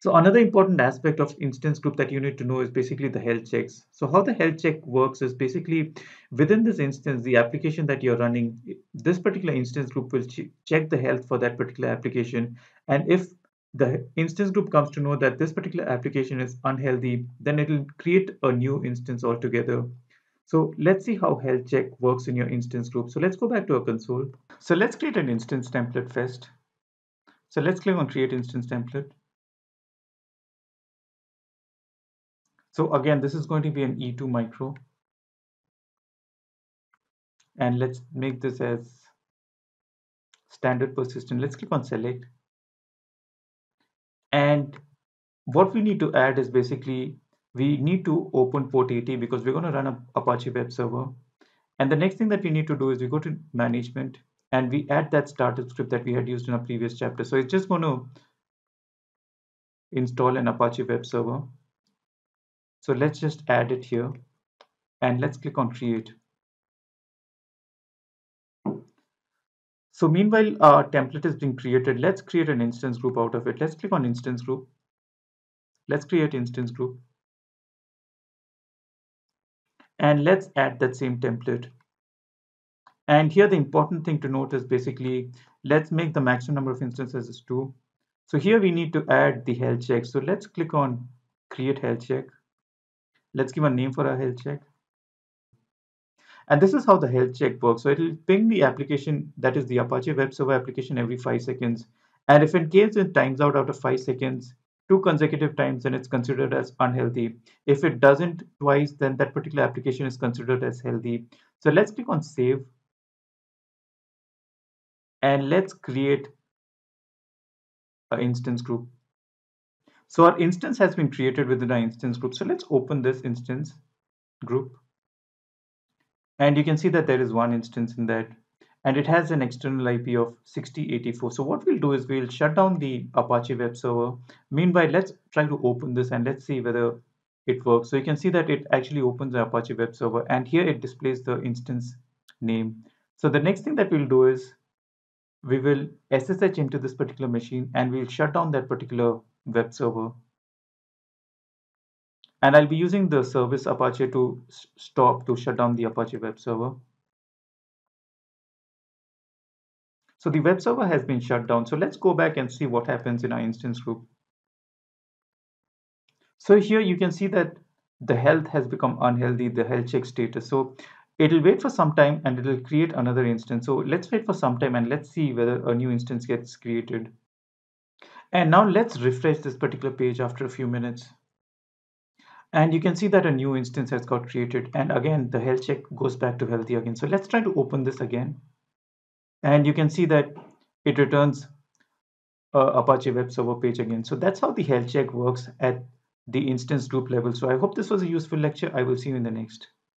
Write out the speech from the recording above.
So another important aspect of instance group that you need to know is basically the health checks. So how the health check works is basically within this instance, the application that you're running, this particular instance group will check the health for that particular application. And if the instance group comes to know that this particular application is unhealthy, then it will create a new instance altogether. So let's see how health check works in your instance group. So let's go back to our console. So let's create an instance template first. So let's click on create instance template. So again, this is going to be an E2 micro. And let's make this as standard persistent. Let's click on select. And what we need to add is basically we need to open port 80 because we're going to run a Apache web server. And the next thing that we need to do is we go to management and we add that startup script that we had used in a previous chapter. So it's just going to install an Apache web server. So let's just add it here and let's click on create. So meanwhile, our template is being created. Let's create an instance group out of it. Let's click on instance group. Let's create instance group. And let's add that same template. And here the important thing to note is basically, let's make the maximum number of instances is two. So here we need to add the health check. So let's click on create health check. Let's give a name for our health check. And this is how the health check works. So it'll ping the application, that is the Apache Web Server application every five seconds. And if in case it times out after five seconds, two consecutive times, then it's considered as unhealthy. If it doesn't twice, then that particular application is considered as healthy. So let's click on save. And let's create an instance group. So our instance has been created within our instance group. So let's open this instance group. And you can see that there is one instance in that and it has an external IP of 6084. So what we'll do is we'll shut down the Apache web server. Meanwhile, let's try to open this and let's see whether it works. So you can see that it actually opens the Apache web server and here it displays the instance name. So the next thing that we'll do is we will SSH into this particular machine and we'll shut down that particular web server. And I'll be using the service apache2 stop to shut down the Apache web server. So the web server has been shut down. So let's go back and see what happens in our instance group. So here you can see that the health has become unhealthy, the health check status. So it'll wait for some time and it'll create another instance. So let's wait for some time and let's see whether a new instance gets created. And now let's refresh this particular page after a few minutes. And you can see that a new instance has got created. And again, the health check goes back to healthy again. So let's try to open this again. And you can see that it returns a Apache web server page again. So that's how the health check works at the instance group level. So I hope this was a useful lecture. I will see you in the next.